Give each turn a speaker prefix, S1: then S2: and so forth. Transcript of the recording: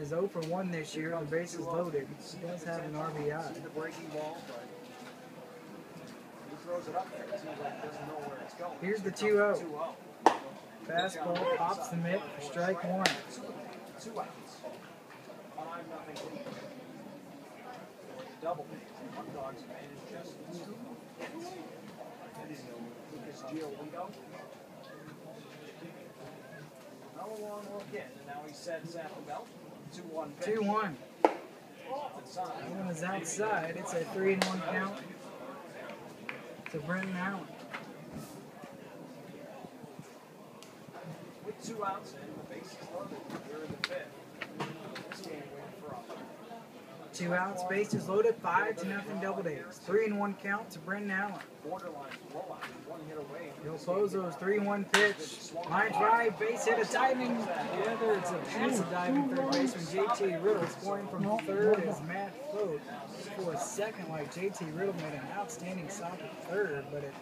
S1: Is 0 for 1 this year. The bases loaded. He does have an RBI.
S2: it. It.
S1: Here's the 2-0. Fastball pops the mitt for strike one.
S2: Double. Dogs managed just. Lucas Giolito. A long look in, and now he sets at the belt. 2 1 pitch.
S1: 2 1.
S2: Off inside.
S1: One is outside. It's a 3 and 1 count to Brenton Allen.
S2: With two outs and the bases loaded. Here in the fifth. This game went for.
S1: Two outs, bases loaded, 5 to nothing Doubledays. 3 and 1 count to Brenton Allen.
S2: Borderline blowout.
S1: Del Pozo's 3 1 pitch. Line drive, base hit, a diving. The other, it's a passive diving third baseman, JT Riddle scoring from third as Matt Fote for a second. Like JT Riddle made an outstanding stop at third, but it